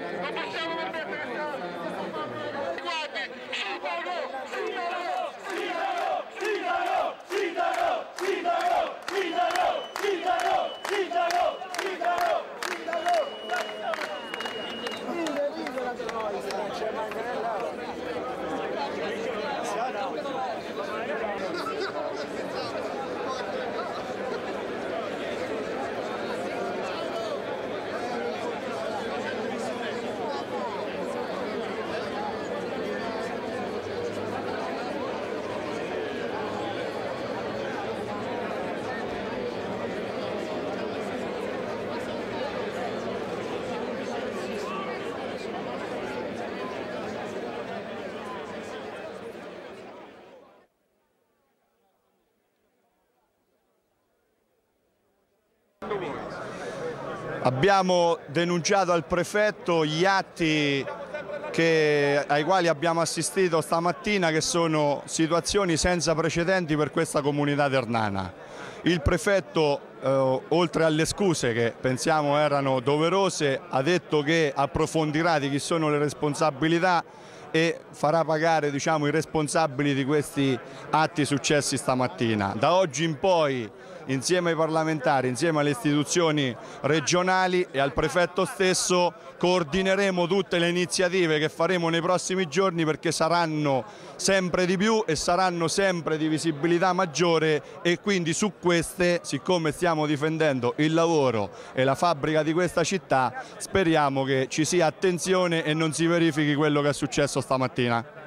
Yeah. Abbiamo denunciato al prefetto gli atti che, ai quali abbiamo assistito stamattina che sono situazioni senza precedenti per questa comunità ternana. Il prefetto, eh, oltre alle scuse che pensiamo erano doverose, ha detto che approfondirà di chi sono le responsabilità e farà pagare diciamo, i responsabili di questi atti successi stamattina. Da oggi in poi insieme ai parlamentari, insieme alle istituzioni regionali e al prefetto stesso coordineremo tutte le iniziative che faremo nei prossimi giorni perché saranno sempre di più e saranno sempre di visibilità maggiore e quindi su queste, siccome stiamo difendendo il lavoro e la fabbrica di questa città, speriamo che ci sia attenzione e non si verifichi quello che è successo stamattina.